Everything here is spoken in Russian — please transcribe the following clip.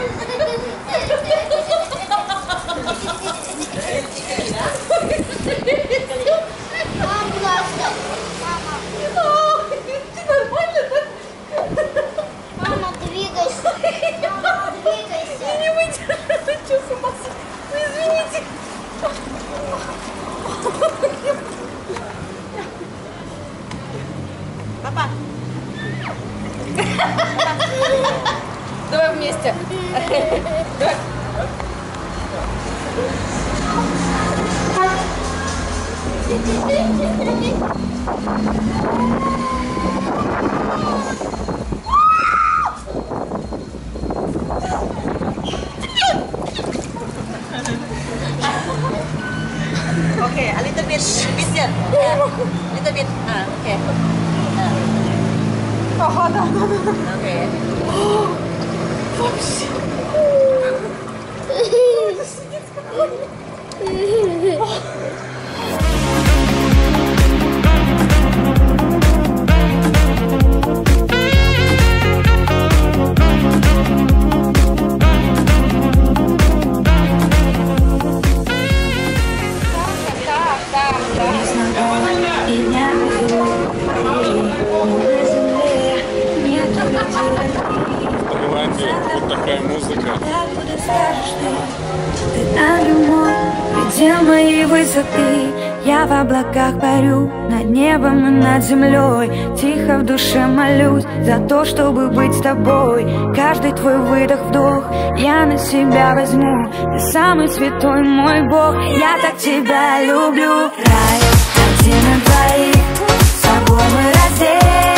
I've Давай вместе. Давай. Okay, a little bit, bit yeah. yeah. Little bit. Ah, okay. Ah. Okay. Вот такая музыка. Алюмон, предел моей высоты Я в облаках парю, над небом и над землей. Тихо в душе молюсь за то, чтобы быть с тобой. Каждый твой выдох-вдох я на себя возьму. Ты самый святой мой Бог, я так тебя люблю. Рай один на двоих, с собой мы разделим